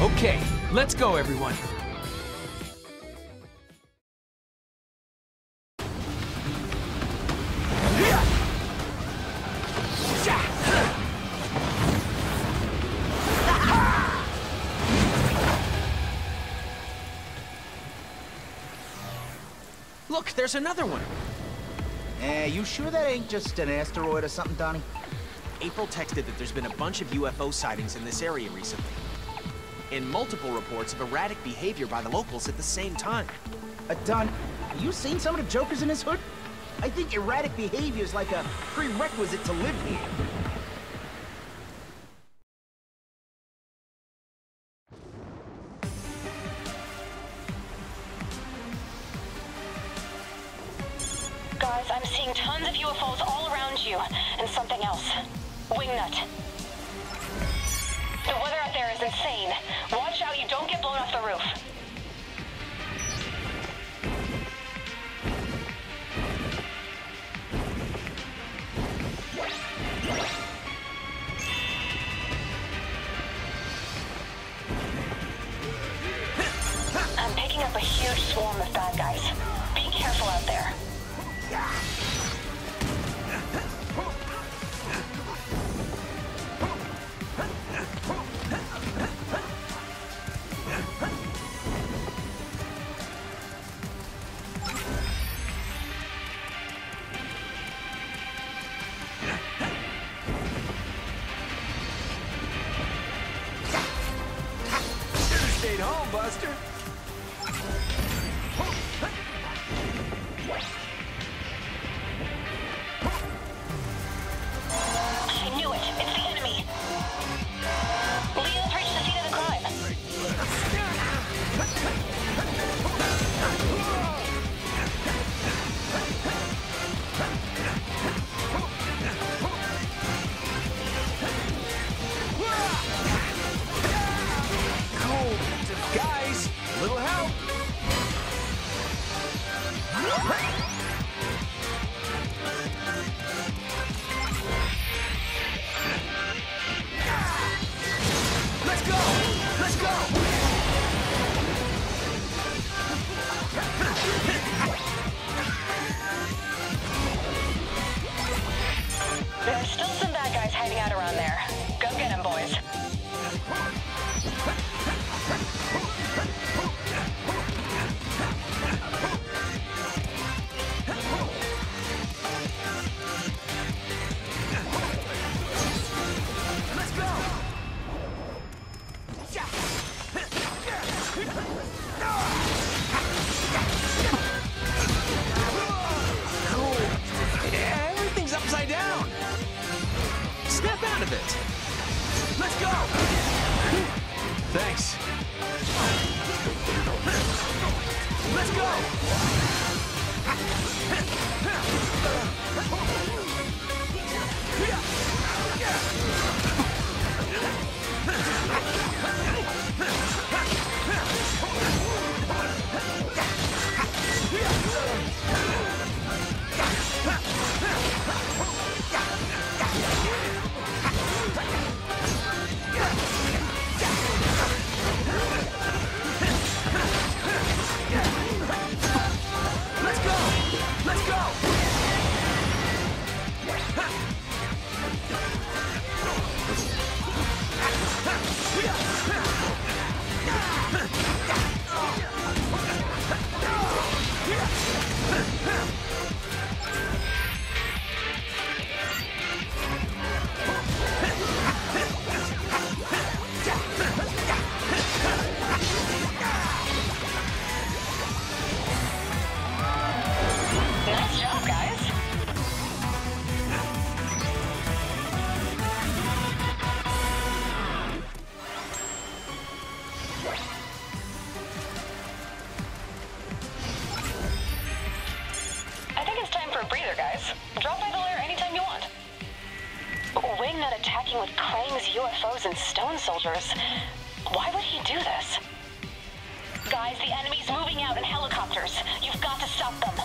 Okay, let's go, everyone. Look, there's another one. Eh, you sure that ain't just an asteroid or something, Donnie? April texted that there's been a bunch of UFO sightings in this area recently. And multiple reports of erratic behavior by the locals at the same time. Uh, Don, you seen some of the jokers in this hood? I think erratic behavior is like a prerequisite to live here. Guys, I'm seeing tons of UFOs all around you, and something else. Wingnut. The weather out there is insane. Watch out you don't get blown off the roof. I'm picking up a huge swarm of bad guys. Be careful out there. Attacking with cranes, UFOs, and stone soldiers. Why would he do this? Guys, the enemy's moving out in helicopters. You've got to stop them.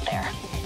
Out there.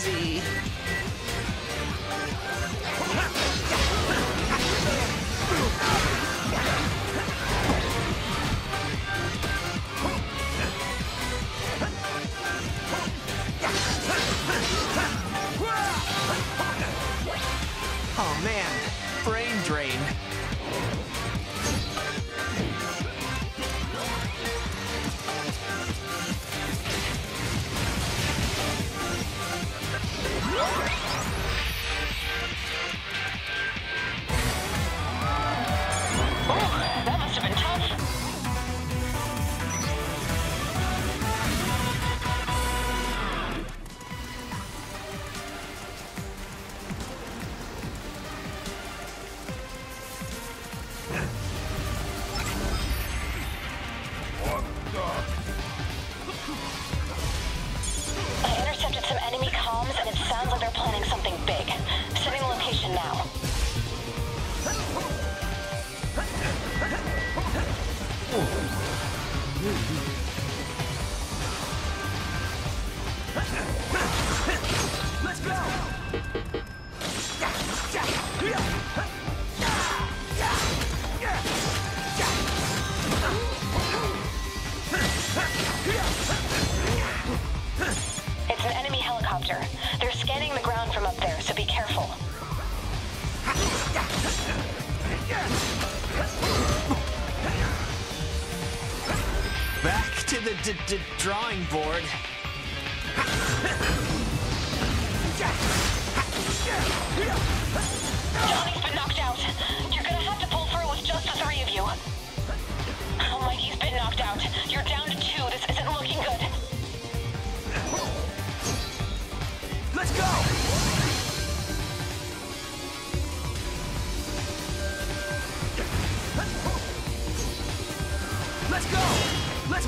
Oh,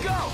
go!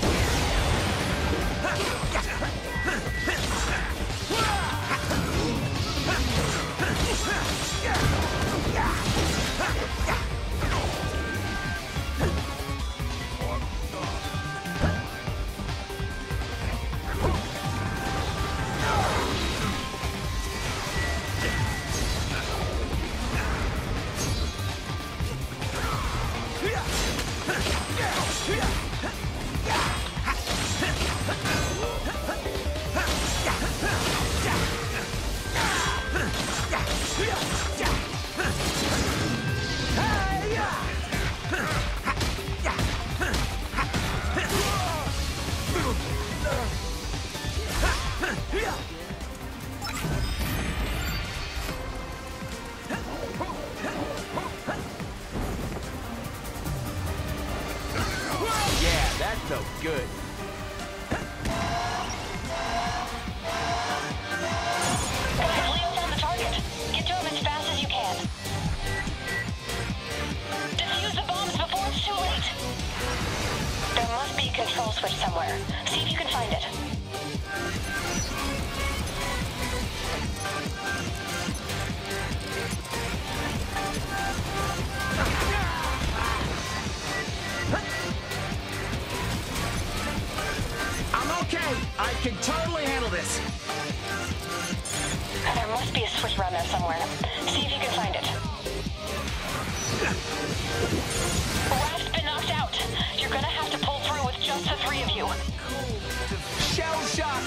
Can totally handle this! There must be a switch around there somewhere. See if you can find it. Raph's been knocked out. You're gonna have to pull through with just the three of you. Shell shock!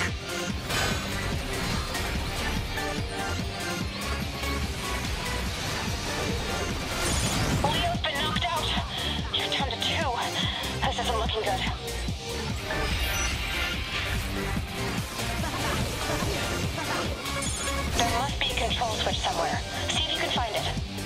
Leo's been knocked out. You're down to two. This isn't looking good. Control switch somewhere. See if you can find it.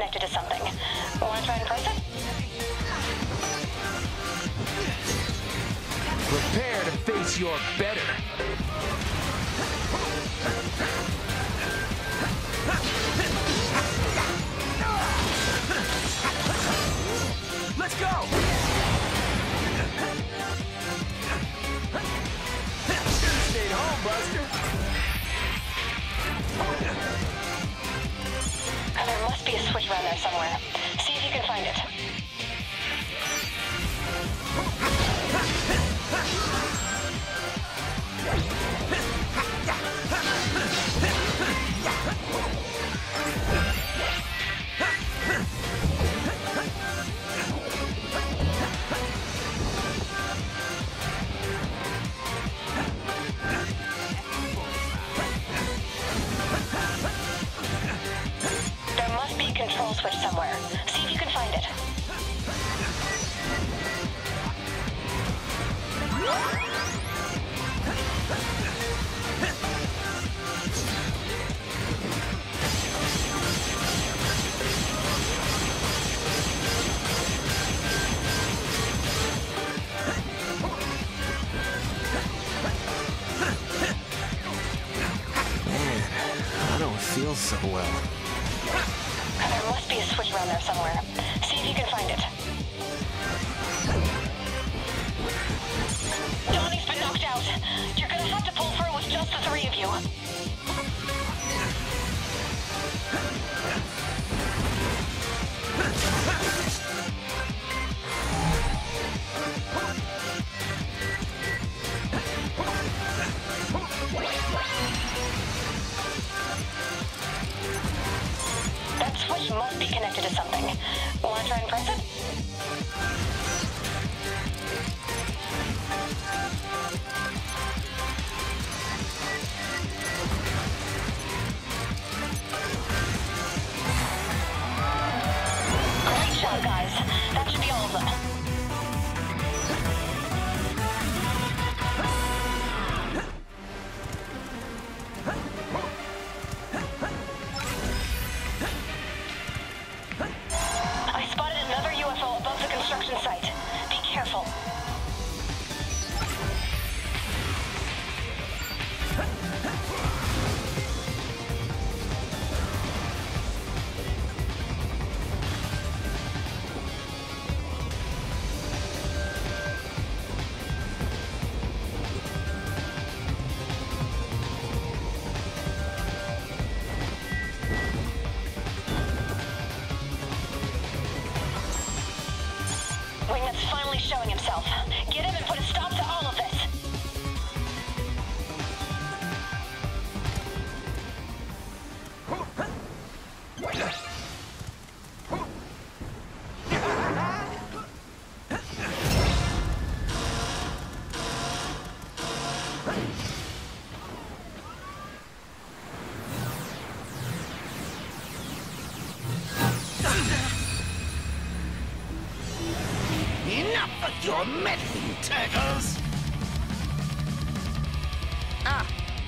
Connected to something. Wanna try and press it? Prepare to face your better. Let's go! Should've stayed home, Buster. Be a switch around there somewhere. See if you can find it. Switch somewhere.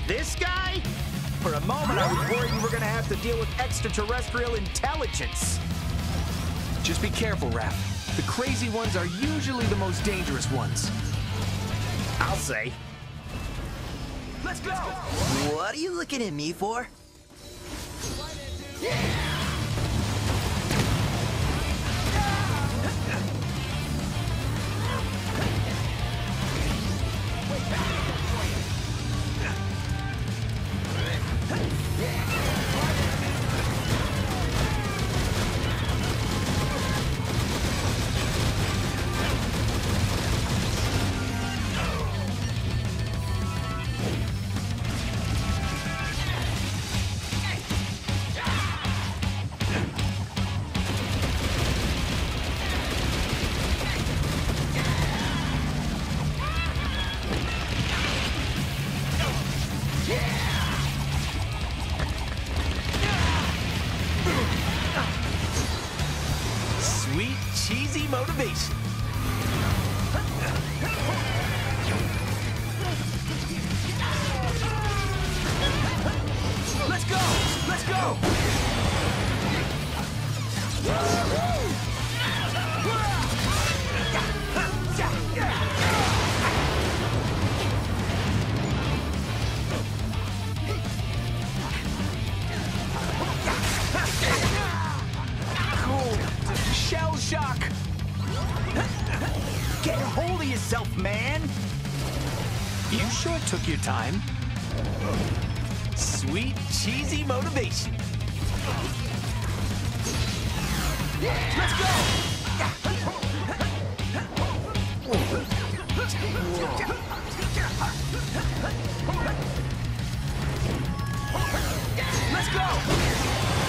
This guy? For a moment, I was worried we were going to have to deal with extraterrestrial intelligence. Just be careful, Raph. The crazy ones are usually the most dangerous ones. I'll say. Let's go! What are you looking at me for? Yeah! time. Sweet, cheesy motivation. Let's go! Let's go!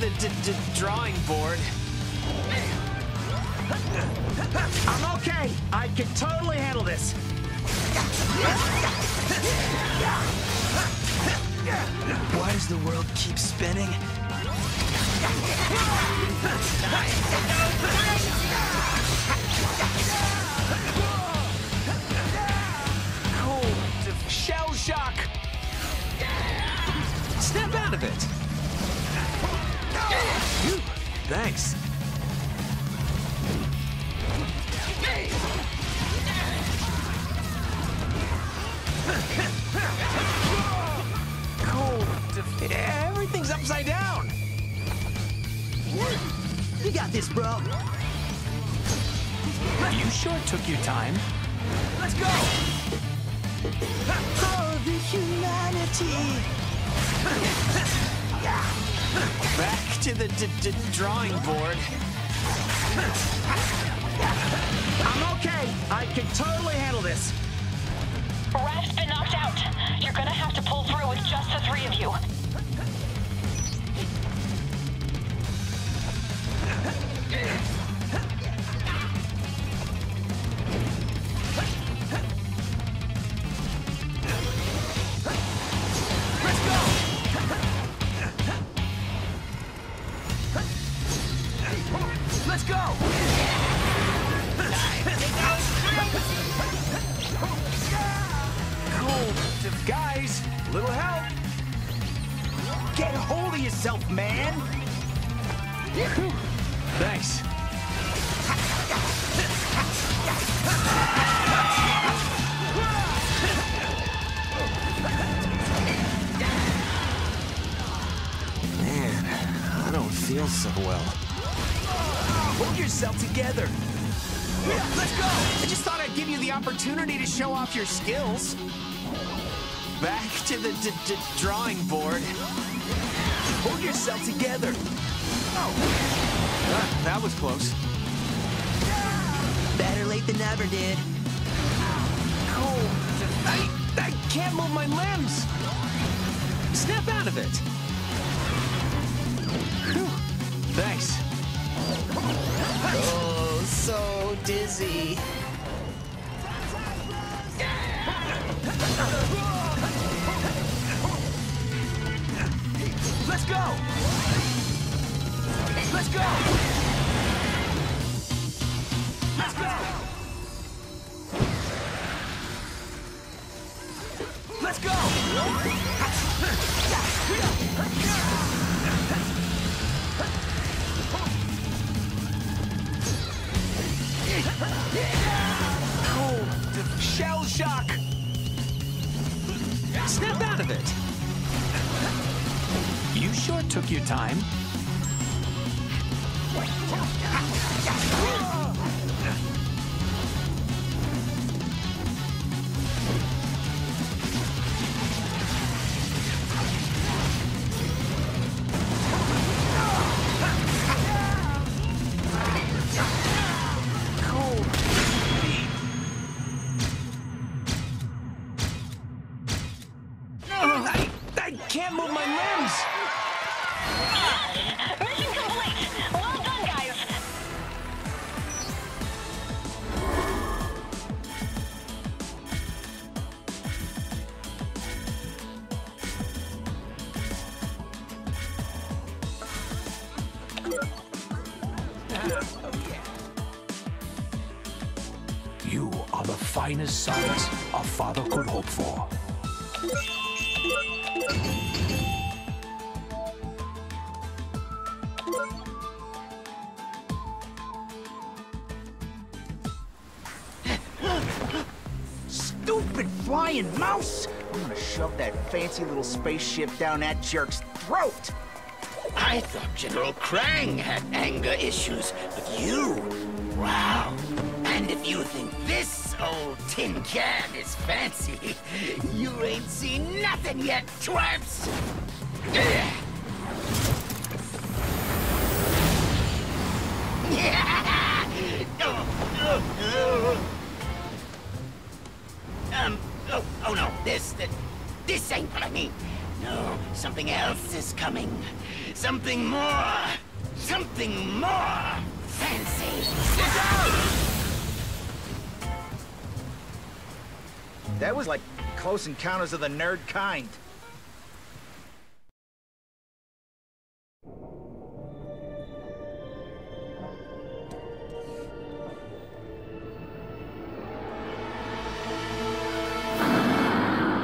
To the drawing board. I'm okay. I can totally handle this. Why does the world keep spinning? Cool. Shell shock. Snap out of it. Phew, Thanks. Cool. Everything's upside down. You got this, bro. You sure took your time. Let's go. For the humanity. Back to the drawing board. I'm okay. I can totally handle this. Raph's been knocked out. You're gonna have to pull through with just the three of you. Let's go. Cool. Guys, little help. Get a hold of yourself, man. Thanks. Man, I don't feel so well. Hold yourself together. Let's go. I just thought I'd give you the opportunity to show off your skills. Back to the d d drawing board. Hold yourself together. Oh. Ah, that was close. Better late than never, did. Cool. I, I can't move my limbs. Snap out of it. Whew. Thanks. Oh, so dizzy. Let's go. Let's go. Father could hope for. Stupid flying mouse! I'm gonna shove that fancy little spaceship down that jerk's throat! I thought General Krang had anger issues, but you, wow. And if you think this old tin can is fancy, you ain't seen nothing yet, twerps. um, oh, oh no, this, this this ain't mean. No, something else is coming. Something more. Something more fancy. Look out! That was like close encounters of the nerd kind.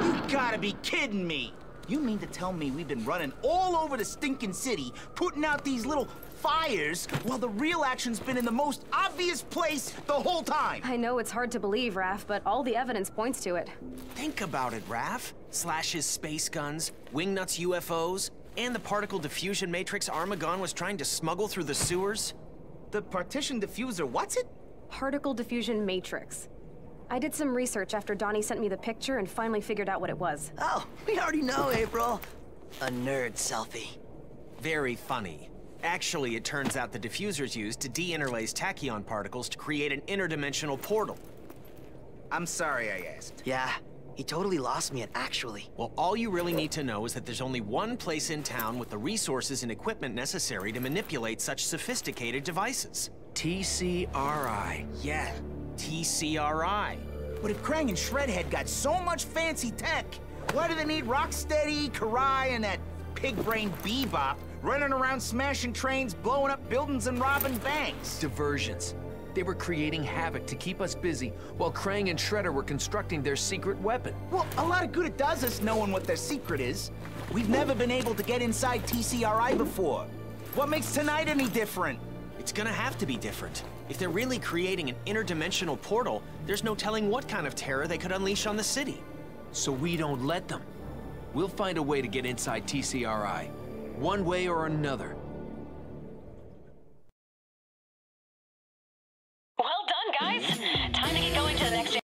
You gotta be kidding me! You mean to tell me we've been running all over the stinking city, putting out these little fires, while the real action's been in the most obvious place the whole time? I know it's hard to believe, Raph, but all the evidence points to it. Think about it, Raph. Slash's space guns, Wingnut's UFOs, and the particle diffusion matrix Armaggon was trying to smuggle through the sewers. The partition diffuser, what's it? Particle diffusion matrix. I did some research after Donnie sent me the picture and finally figured out what it was. Oh, we already know, April. A nerd selfie. Very funny. Actually, it turns out the diffuser's used to de-interlace tachyon particles to create an interdimensional portal. I'm sorry I asked. Yeah, he totally lost me at actually. Well, all you really need to know is that there's only one place in town with the resources and equipment necessary to manipulate such sophisticated devices. TCRI. Yeah, TCRI. But if Krang and Shredhead got so much fancy tech, why do they need Rocksteady, Karai, and that pig-brained Bebop running around smashing trains, blowing up buildings, and robbing banks? Diversions. They were creating havoc to keep us busy while Krang and Shredder were constructing their secret weapon. Well, a lot of good it does us knowing what their secret is. We've never been able to get inside TCRI before. What makes tonight any different? It's gonna have to be different. If they're really creating an interdimensional portal, there's no telling what kind of terror they could unleash on the city. So we don't let them. We'll find a way to get inside TCRI. One way or another.